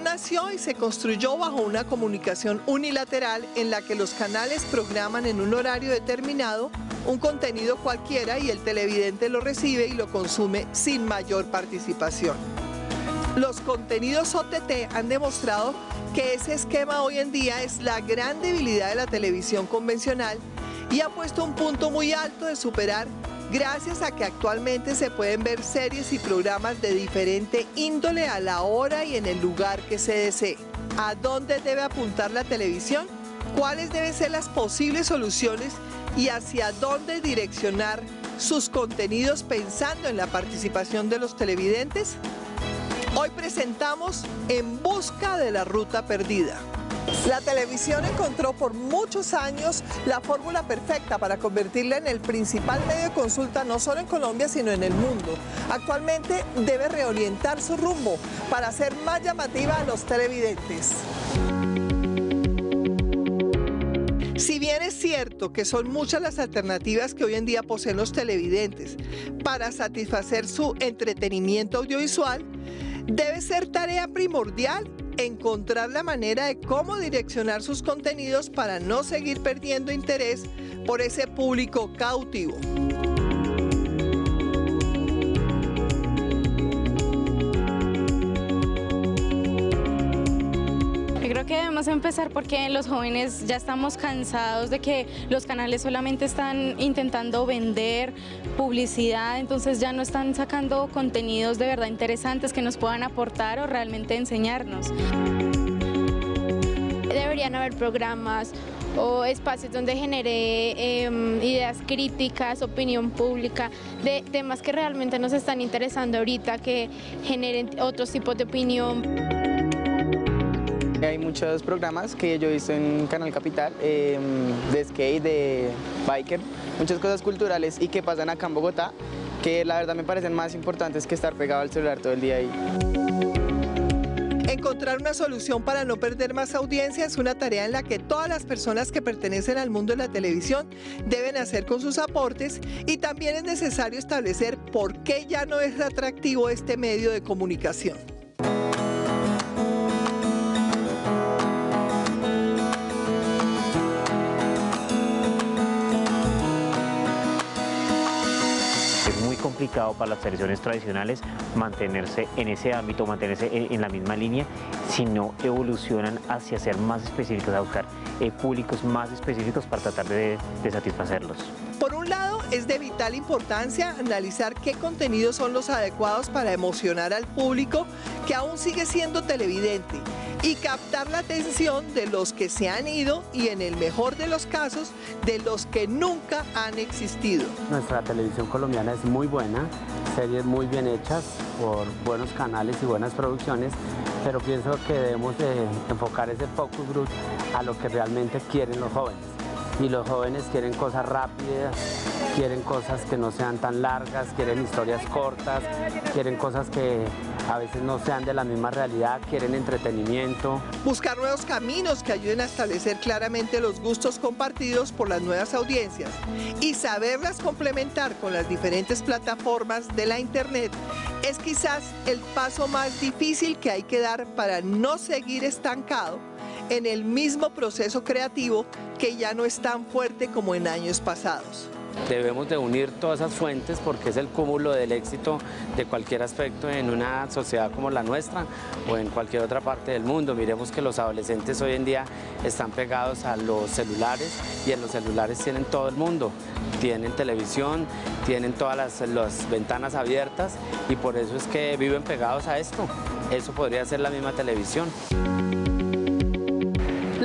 nació y se construyó bajo una comunicación unilateral en la que los canales programan en un horario determinado un contenido cualquiera y el televidente lo recibe y lo consume sin mayor participación. Los contenidos OTT han demostrado que ese esquema hoy en día es la gran debilidad de la televisión convencional y ha puesto un punto muy alto de superar gracias a que actualmente se pueden ver series y programas de diferente índole a la hora y en el lugar que se desee. ¿A dónde debe apuntar la televisión? ¿Cuáles deben ser las posibles soluciones y hacia dónde direccionar sus contenidos pensando en la participación de los televidentes? Hoy presentamos En Busca de la Ruta Perdida. La televisión encontró por muchos años la fórmula perfecta para convertirla en el principal medio de consulta no solo en Colombia sino en el mundo. Actualmente debe reorientar su rumbo para hacer más llamativa a los televidentes. Si bien es cierto que son muchas las alternativas que hoy en día poseen los televidentes para satisfacer su entretenimiento audiovisual, debe ser tarea primordial encontrar la manera de cómo direccionar sus contenidos para no seguir perdiendo interés por ese público cautivo. Creo que debemos empezar porque los jóvenes ya estamos cansados de que los canales solamente están intentando vender publicidad, entonces ya no están sacando contenidos de verdad interesantes que nos puedan aportar o realmente enseñarnos. Deberían haber programas o espacios donde genere em, ideas críticas, opinión pública, de temas que realmente nos están interesando ahorita, que generen otros tipos de opinión. Hay muchos programas que yo he visto en Canal Capital, em, de skate, de biker, muchas cosas culturales y que pasan acá en Bogotá, que la verdad me parecen más importantes que estar pegado al celular todo el día ahí. Encontrar una solución para no perder más audiencia es una tarea en la que todas las personas que pertenecen al mundo de la televisión deben hacer con sus aportes y también es necesario establecer por qué ya no es atractivo este medio de comunicación. Complicado para las televisiones tradicionales mantenerse en ese ámbito, mantenerse en, la misma línea, si no evolucionan hacia ser más específicos, a buscar eh, públicos más específicos para tratar de, de satisfacerlos. Por un lado, es de vital importancia analizar qué contenidos son los adecuados para emocionar al público que aún sigue siendo televidente y captar la atención de los que se han ido y en el mejor de los casos de los que nunca han existido. Nuestra televisión colombiana es muy buena, series muy bien hechas por buenos canales y buenas producciones, pero pienso que debemos de enfocar ese focus group a lo que realmente quieren los jóvenes. Y los jóvenes quieren cosas rápidas, quieren cosas que no sean tan largas, quieren historias cortas, quieren cosas que a veces no sean de la misma realidad, quieren entretenimiento. Buscar nuevos caminos que ayuden a establecer claramente los gustos compartidos por las nuevas audiencias y saberlas complementar con las diferentes plataformas de la Internet es quizás el paso más difícil que hay que dar para no seguir estancado en el mismo proceso creativo que ya no es tan fuerte como en años pasados. Debemos de unir todas esas fuentes porque es el cúmulo del éxito de cualquier aspecto en una sociedad como la nuestra o en cualquier otra parte del mundo. Miremos que los adolescentes hoy en día están pegados a los celulares y en los celulares tienen todo el mundo. Tienen televisión, tienen todas las, las ventanas abiertas y por eso es que viven pegados a esto. Eso podría ser la misma televisión.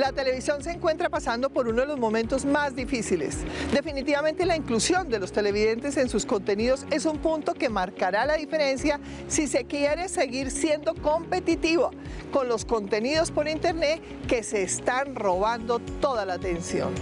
La televisión se encuentra pasando por uno de los momentos más difíciles. Definitivamente la inclusión de los televidentes en sus contenidos es un punto que marcará la diferencia si se quiere seguir siendo competitivo con los contenidos por internet que se están robando toda la atención.